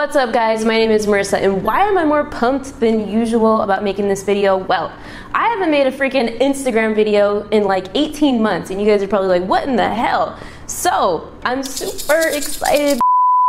What's up guys, my name is Marissa and why am I more pumped than usual about making this video? Well, I haven't made a freaking Instagram video in like 18 months and you guys are probably like, what in the hell? So, I'm super excited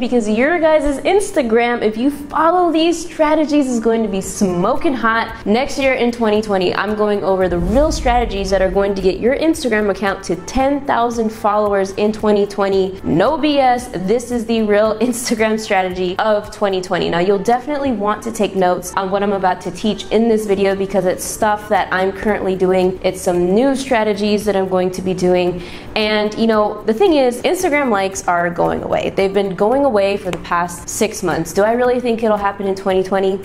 because your guys' Instagram, if you follow these strategies, is going to be smoking hot. Next year in 2020, I'm going over the real strategies that are going to get your Instagram account to 10,000 followers in 2020. No BS, this is the real Instagram strategy of 2020. Now, you'll definitely want to take notes on what I'm about to teach in this video because it's stuff that I'm currently doing. It's some new strategies that I'm going to be doing. And, you know, the thing is, Instagram likes are going away. They've been going away for the past six months. Do I really think it'll happen in 2020?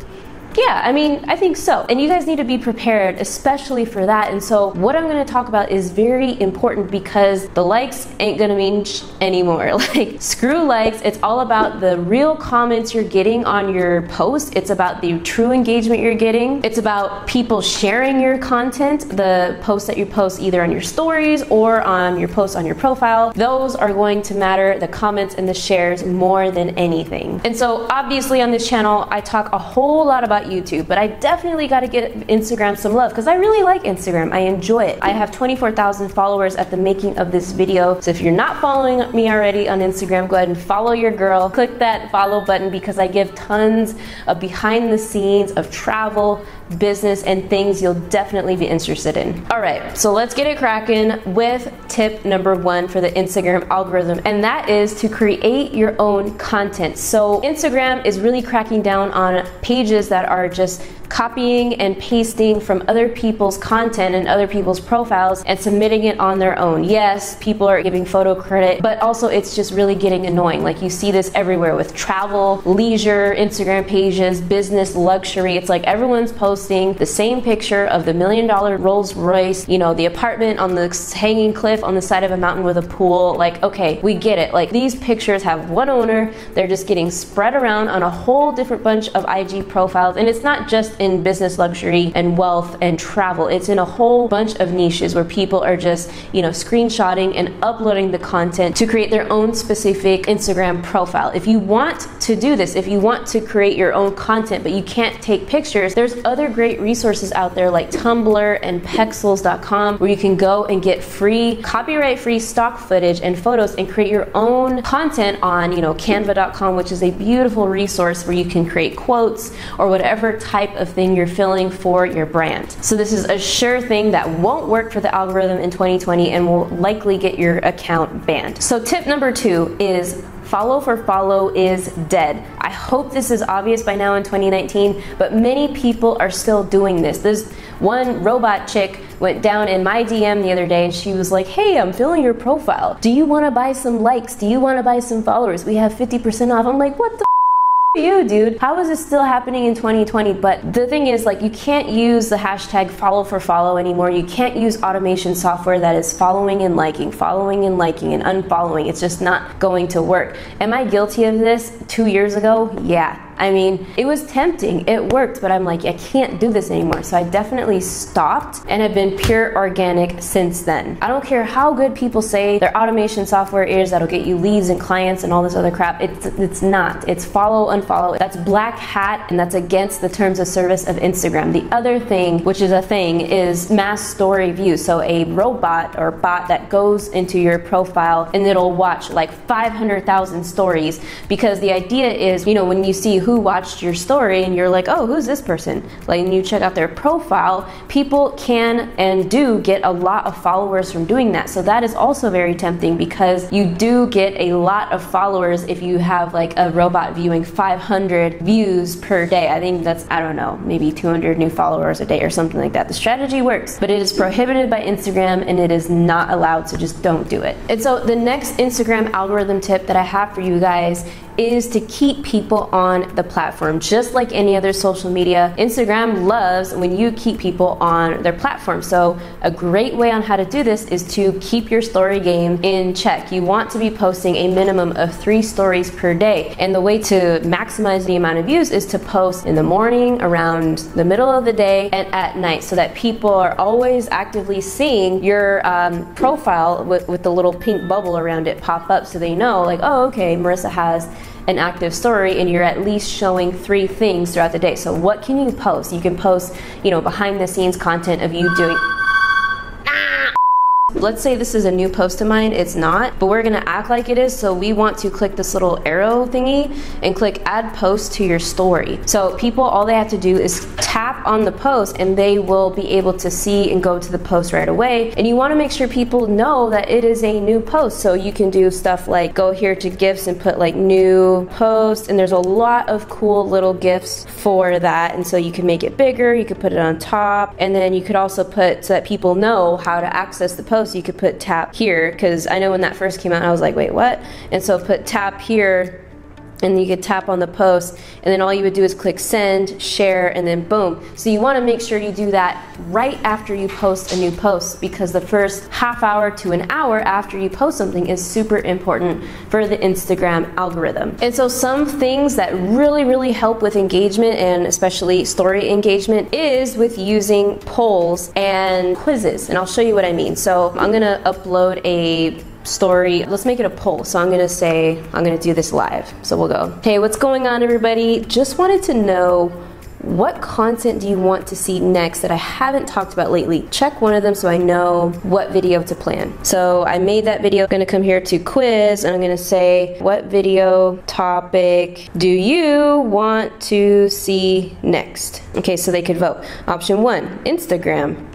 Yeah, I mean, I think so. And you guys need to be prepared, especially for that. And so, what I'm gonna talk about is very important because the likes ain't gonna mean anymore. Like, screw likes. It's all about the real comments you're getting on your post. It's about the true engagement you're getting. It's about people sharing your content, the posts that you post either on your stories or on your posts on your profile. Those are going to matter, the comments and the shares, more than anything. And so, obviously, on this channel, I talk a whole lot about about YouTube, but I definitely got to get Instagram some love because I really like Instagram. I enjoy it. I have 24,000 followers at the making of this video. So if you're not following me already on Instagram, go ahead and follow your girl. Click that follow button because I give tons of behind the scenes of travel, business, and things you'll definitely be interested in. All right, so let's get it cracking with tip number one for the Instagram algorithm, and that is to create your own content. So Instagram is really cracking down on pages that are just copying and pasting from other people's content and other people's profiles and submitting it on their own. Yes, people are giving photo credit, but also it's just really getting annoying. Like you see this everywhere with travel, leisure, Instagram pages, business, luxury. It's like everyone's posting the same picture of the million dollar Rolls Royce, you know, the apartment on the hanging cliff on the side of a mountain with a pool. Like, okay, we get it. Like these pictures have one owner, they're just getting spread around on a whole different bunch of IG profiles. And it's not just in business luxury and wealth and travel. It's in a whole bunch of niches where people are just, you know, screenshotting and uploading the content to create their own specific Instagram profile. If you want to do this, if you want to create your own content but you can't take pictures, there's other great resources out there like Tumblr and Pexels.com where you can go and get free, copyright free stock footage and photos and create your own content on, you know, canva.com, which is a beautiful resource where you can create quotes or whatever type of thing you're filling for your brand. So this is a sure thing that won't work for the algorithm in 2020 and will likely get your account banned. So tip number two is follow for follow is dead. I hope this is obvious by now in 2019, but many people are still doing this. This one robot chick went down in my DM the other day and she was like, Hey, I'm filling your profile. Do you want to buy some likes? Do you want to buy some followers? We have 50% off. I'm like, What the? You, dude. How is this still happening in 2020? But the thing is, like, you can't use the hashtag follow for follow anymore. You can't use automation software that is following and liking, following and liking, and unfollowing. It's just not going to work. Am I guilty of this two years ago? Yeah. I mean, it was tempting, it worked, but I'm like, I can't do this anymore. So I definitely stopped and have been pure organic since then. I don't care how good people say their automation software is that'll get you leads and clients and all this other crap. It's, it's not. It's follow, unfollow. That's black hat and that's against the terms of service of Instagram. The other thing, which is a thing, is mass story view. So a robot or bot that goes into your profile and it'll watch like 500,000 stories because the idea is, you know, when you see who watched your story and you're like, oh, who's this person? Like, and you check out their profile, people can and do get a lot of followers from doing that. So that is also very tempting because you do get a lot of followers if you have like a robot viewing 500 views per day. I think that's, I don't know, maybe 200 new followers a day or something like that. The strategy works, but it is prohibited by Instagram and it is not allowed, so just don't do it. And so the next Instagram algorithm tip that I have for you guys is to keep people on the platform. Just like any other social media, Instagram loves when you keep people on their platform. So, a great way on how to do this is to keep your story game in check. You want to be posting a minimum of three stories per day. And the way to maximize the amount of views is to post in the morning, around the middle of the day, and at night so that people are always actively seeing your um, profile with, with the little pink bubble around it pop up so they know, like, oh, okay, Marissa has an active story and you're at least showing three things throughout the day. So what can you post? You can post, you know, behind the scenes content of you doing Let's say this is a new post of mine, it's not, but we're gonna act like it is, so we want to click this little arrow thingy and click add post to your story. So people, all they have to do is tap on the post and they will be able to see and go to the post right away. And you wanna make sure people know that it is a new post. So you can do stuff like go here to gifts and put like new post, and there's a lot of cool little gifts for that. And so you can make it bigger, you could put it on top, and then you could also put so that people know how to access the post post, you could put tap here because I know when that first came out, I was like, wait, what? And so put tap here and you could tap on the post and then all you would do is click send share and then boom. So you want to make sure you do that right after you post a new post because the first half hour to an hour after you post something is super important for the instagram algorithm. And so some things that really really help with engagement and especially story engagement is with using polls and quizzes. And i'll show you what i mean. So i'm going to upload a story. Let's make it a poll. So I'm gonna say, I'm gonna do this live. So we'll go, hey, what's going on everybody? Just wanted to know what content do you want to see next that I haven't talked about lately? Check one of them so I know what video to plan. So I made that video, I'm gonna come here to quiz and I'm gonna say, what video topic do you want to see next? Okay, so they could vote. Option one, Instagram.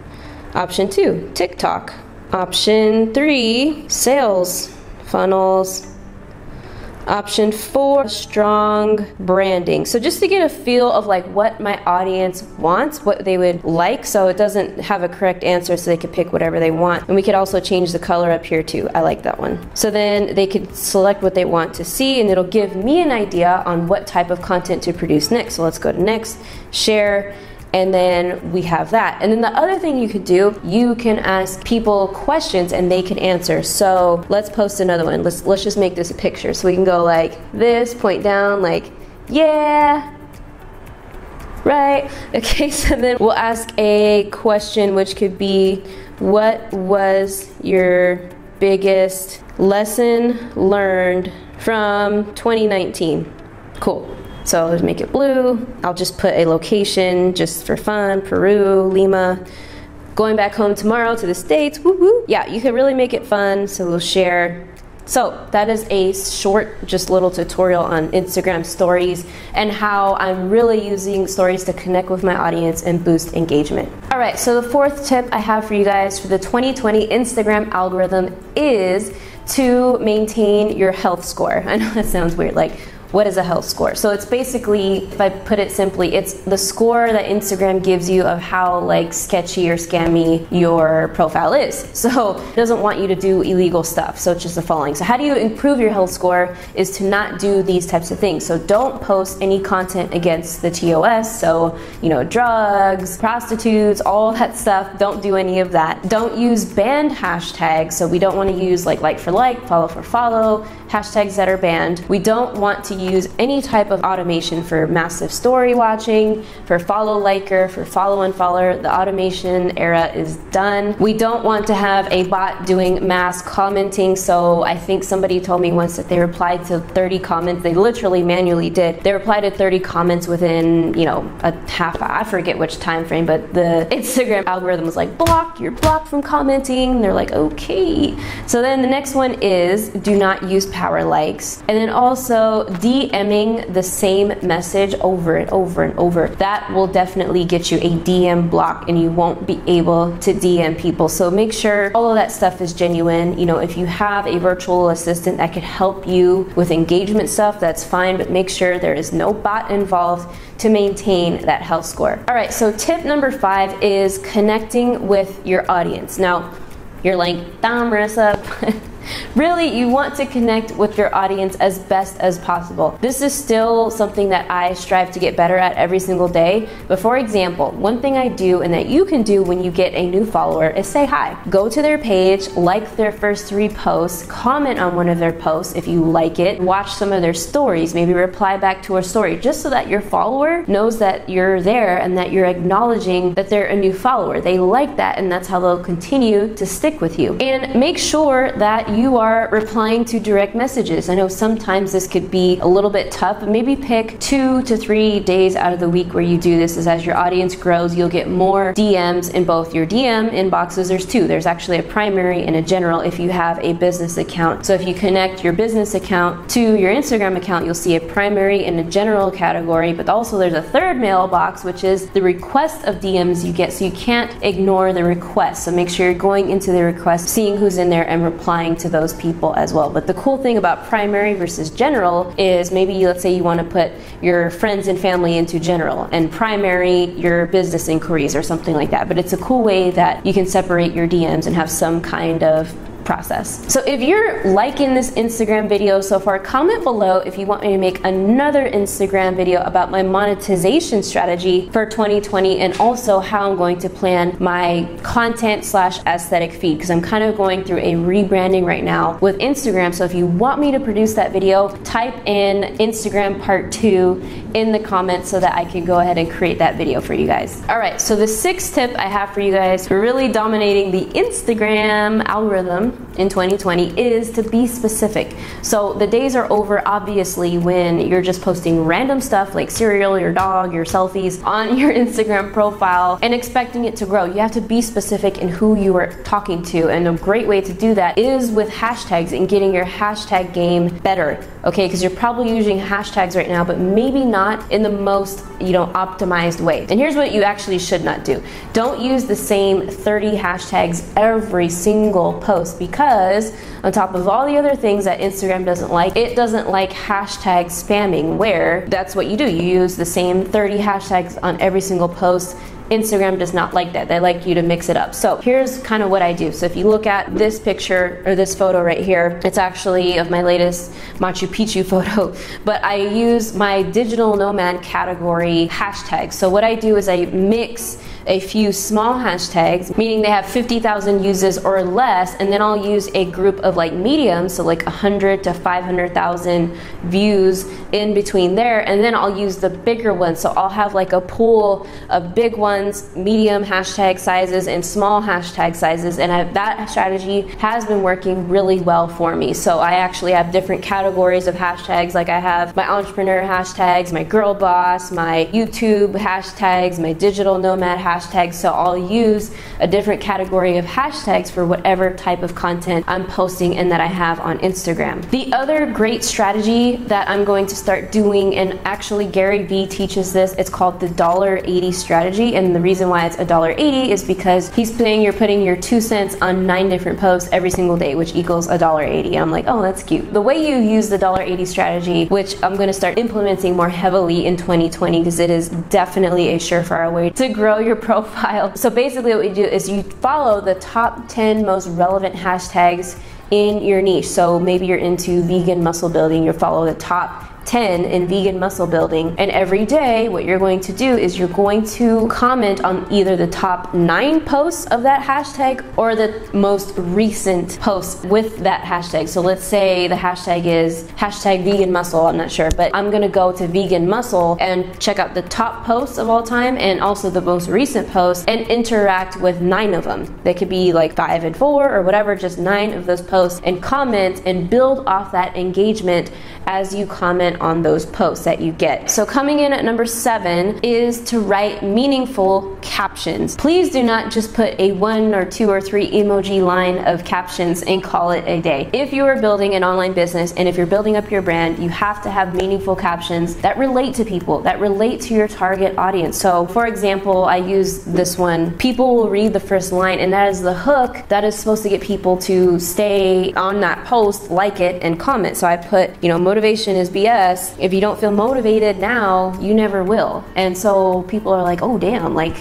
Option two, TikTok. Option three, sales funnels. Option four, strong branding. So just to get a feel of like what my audience wants, what they would like, so it doesn't have a correct answer so they could pick whatever they want. And we could also change the color up here too. I like that one. So then they could select what they want to see and it'll give me an idea on what type of content to produce next. So let's go to next, share, and then we have that. And then the other thing you could do, you can ask people questions and they can answer. So let's post another one. Let's let's just make this a picture. So we can go like this, point down, like, yeah, right? Okay, so then we'll ask a question which could be what was your biggest lesson learned from 2019? Cool. So let's make it blue. I'll just put a location just for fun, Peru, Lima. Going back home tomorrow to the States, woo woo. Yeah, you can really make it fun, so we'll share. So that is a short, just little tutorial on Instagram stories and how I'm really using stories to connect with my audience and boost engagement. All right, so the fourth tip I have for you guys for the 2020 Instagram algorithm is to maintain your health score. I know that sounds weird, like what is a health score? So it's basically, if I put it simply, it's the score that Instagram gives you of how like sketchy or scammy your profile is. So it doesn't want you to do illegal stuff. So it's just the following. So how do you improve your health score is to not do these types of things. So don't post any content against the TOS. So, you know, drugs, prostitutes, all that stuff. Don't do any of that. Don't use banned hashtags. So we don't want to use like like for like, follow for follow, hashtags that are banned. We don't want to use any type of automation for massive story watching, for follow liker, for follow and follower. The automation era is done. We don't want to have a bot doing mass commenting. So I think somebody told me once that they replied to 30 comments. They literally manually did. They replied to 30 comments within, you know, a half, I forget which time frame, but the Instagram algorithm was like, block, you're blocked from commenting. They're like, okay. So then the next one is do not use power likes. And then also DMing the same message over and over and over. That will definitely get you a DM block and you won't be able to DM people. So make sure all of that stuff is genuine. You know, if you have a virtual assistant that can help you with engagement stuff, that's fine, but make sure there is no bot involved to maintain that health score. All right, so tip number five is connecting with your audience. Now, you're like, damn, Marissa. Really, you want to connect with your audience as best as possible. This is still something that I strive to get better at every single day. But for example, one thing I do and that you can do when you get a new follower is say hi. Go to their page, like their first three posts, comment on one of their posts if you like it, watch some of their stories, maybe reply back to a story, just so that your follower knows that you're there and that you're acknowledging that they're a new follower. They like that, and that's how they'll continue to stick with you. And make sure that you are replying to direct messages. I know sometimes this could be a little bit tough, but maybe pick two to three days out of the week where you do this. Is as your audience grows, you'll get more DMs in both your DM inboxes. There's two. There's actually a primary and a general if you have a business account. So if you connect your business account to your Instagram account, you'll see a primary and a general category, but also there's a third mailbox, which is the request of DMs you get. So you can't ignore the request. So make sure you're going into the request, seeing who's in there, and replying to those people as well. But the cool thing about primary versus general is maybe let's say you want to put your friends and family into general and primary your business inquiries or something like that. But it's a cool way that you can separate your DMs and have some kind of process. So if you're liking this Instagram video so far, comment below if you want me to make another Instagram video about my monetization strategy for 2020 and also how I'm going to plan my content slash aesthetic feed because I'm kind of going through a rebranding right now with Instagram. So if you want me to produce that video, type in Instagram part two in the comments so that I can go ahead and create that video for you guys. All right, so the sixth tip I have for you guys for really dominating the Instagram algorithm in 2020 is to be specific. So the days are over, obviously, when you're just posting random stuff like cereal, your dog, your selfies on your Instagram profile and expecting it to grow. You have to be specific in who you are talking to. And a great way to do that is with hashtags and getting your hashtag game better. Okay, because you're probably using hashtags right now, but maybe not in the most, you know, optimized way. And here's what you actually should not do. Don't use the same 30 hashtags every single post because on top of all the other things that Instagram doesn't like, it doesn't like hashtag spamming where that's what you do. You use the same 30 hashtags on every single post Instagram does not like that. They like you to mix it up. So here's kind of what I do. So if you look at this picture or this photo right here, it's actually of my latest Machu Picchu photo, but I use my digital nomad category hashtags. So what I do is I mix a few small hashtags, meaning they have 50,000 uses or less, and then I'll use a group of like mediums, so like 100 to 500,000 views in between there, and then I'll use the bigger ones. So I'll have like a pool of big ones, medium hashtag sizes, and small hashtag sizes, and I, that strategy has been working really well for me. So I actually have different categories of hashtags, like I have my entrepreneur hashtags, my girl boss, my YouTube hashtags, my digital nomad hashtags so I'll use a different category of hashtags for whatever type of content I'm posting and that I have on Instagram. The other great strategy that I'm going to start doing, and actually Gary Vee teaches this, it's called the dollar eighty strategy. And the reason why it's a dollar eighty is because he's saying you're putting your two cents on nine different posts every single day, which equals a dollar eighty. I'm like, oh, that's cute. The way you use the dollar eighty strategy, which I'm going to start implementing more heavily in 2020, because it is definitely a surefire way to grow your profile. So basically what we do is you follow the top 10 most relevant hashtags in your niche. So maybe you're into vegan muscle building, you follow the top 10 in vegan muscle building. And every day, what you're going to do is you're going to comment on either the top nine posts of that hashtag or the most recent posts with that hashtag. So let's say the hashtag is hashtag vegan muscle, I'm not sure, but I'm gonna go to vegan muscle and check out the top posts of all time and also the most recent posts and interact with nine of them. They could be like five and four or whatever, just nine of those posts and comment and build off that engagement as you comment on those posts that you get. So coming in at number seven is to write meaningful captions. Please do not just put a one or two or three emoji line of captions and call it a day. If you are building an online business and if you're building up your brand, you have to have meaningful captions that relate to people, that relate to your target audience. So for example, I use this one, people will read the first line and that is the hook that is supposed to get people to stay on that post, like it, and comment. So I put, you know, motivation is BS. If you don't feel motivated now, you never will. And so people are like, oh, damn, like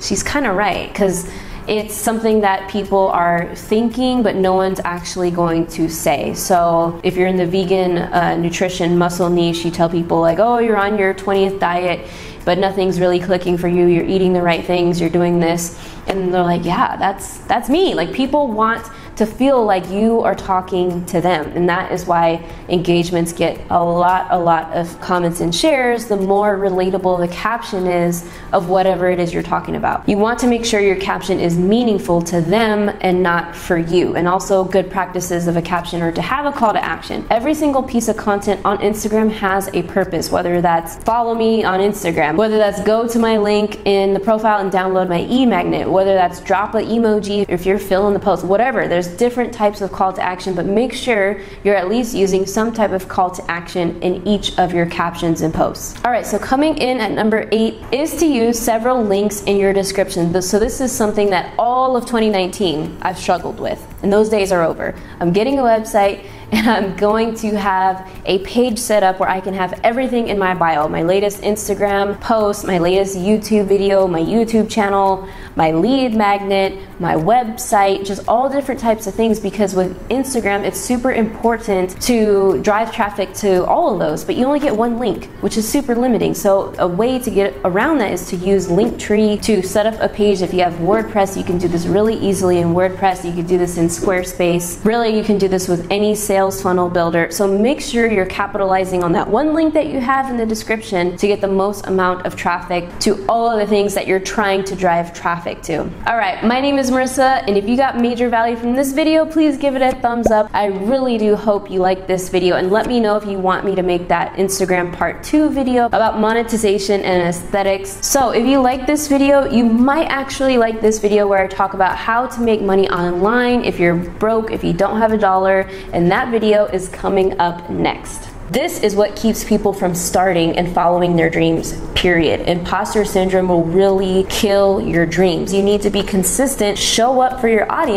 she's kind of right. Because it's something that people are thinking, but no one's actually going to say. So if you're in the vegan uh, nutrition muscle niche, you tell people, like, oh, you're on your 20th diet, but nothing's really clicking for you. You're eating the right things, you're doing this. And they're like, yeah, that's, that's me. Like, people want to feel like you are talking to them. And that is why engagements get a lot, a lot of comments and shares, the more relatable the caption is of whatever it is you're talking about. You want to make sure your caption is meaningful to them and not for you. And also, good practices of a caption are to have a call to action. Every single piece of content on Instagram has a purpose, whether that's follow me on Instagram, whether that's go to my link in the profile and download my e magnet, whether that's drop an emoji if you're filling the post, whatever. There's different types of call to action, but make sure you're at least using some type of call to action in each of your captions and posts. All right, so coming in at number eight is to use several links in your description. So this is something that all of 2019 I've struggled with, and those days are over. I'm getting a website and I'm going to have a page set up where I can have everything in my bio my latest Instagram post, my latest YouTube video, my YouTube channel, my lead magnet, my website, just all different types of things because with Instagram it's super important to drive traffic to all of those, but you only get one link, which is super limiting. So a way to get around that is to use Linktree to set up a page. If you have WordPress, you can do this really easily in WordPress. You can do this in Squarespace. Really, you can do this with any sales funnel builder. So make sure you're capitalizing on that one link that you have in the description to get the most amount of traffic to all of the things that you're trying to drive traffic to. All right, my name is Marissa, and if you got major value from this video, please give it a thumbs up. I really do hope you like this video, and let me know if you want me to make that Instagram part two video about monetization and aesthetics. So if you like this video, you might actually like this video where I talk about how to make money online if you're broke, if you don't have a dollar, and video is coming up next. This is what keeps people from starting and following their dreams, period. Imposter syndrome will really kill your dreams. You need to be consistent, show up for your audience.